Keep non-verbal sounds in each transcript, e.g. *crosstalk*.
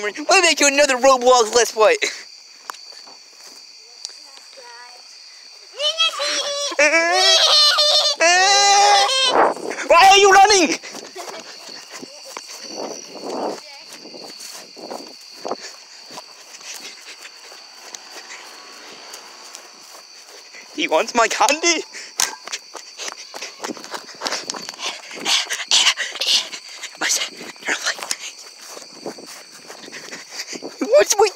gamers. Welcome back to another Roblox Let's Play. *laughs* Why are you running? He wants my candy. He wants my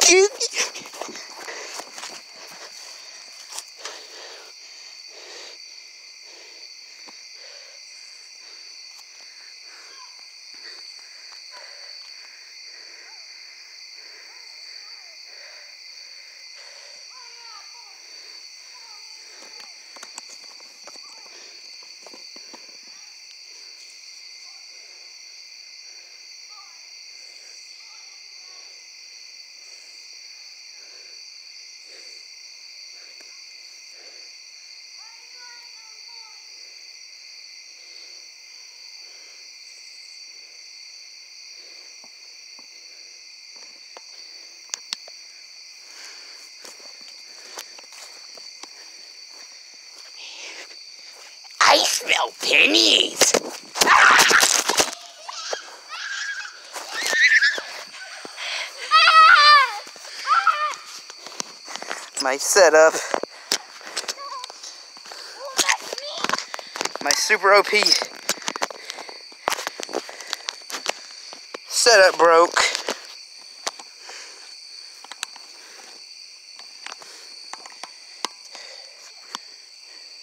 smell pennies. My setup. My super OP setup broke.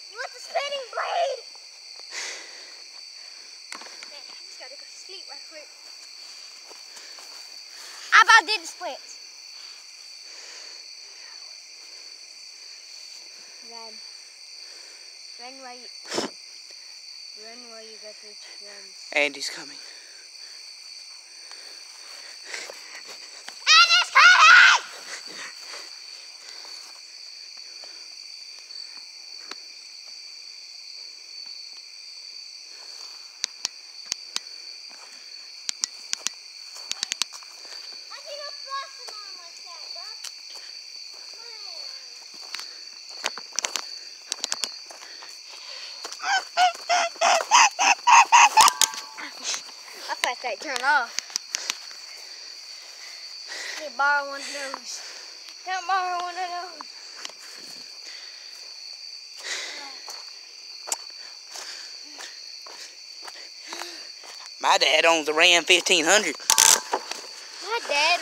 You want the spinning blade? Man, I just I about did splits. Run. Run while you... Run while you the chance. Andy's coming. Andy's coming! I think I'm frosting on like that, bro. I that turned off. Hey, borrow one of those. Don't borrow one of those. My dad owns a Ram 1500. My dad.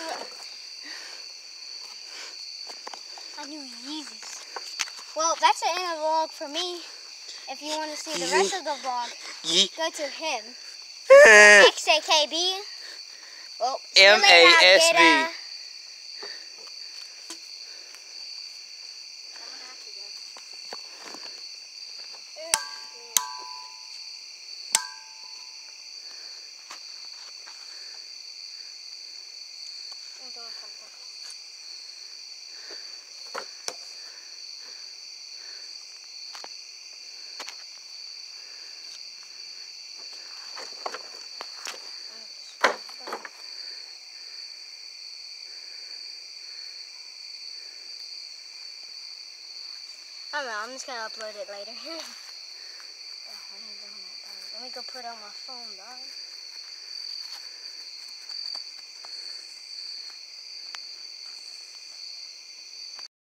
I knew Yeezys. Well, that's the end of the vlog for me. If you want to see the rest of the vlog, Ye- go to him. *laughs* XAKB. Well, you may not M.A.S.B.. get, uh, I don't know, I'm just gonna upload it later. *laughs* Oh. Let me go put on my phone, dog.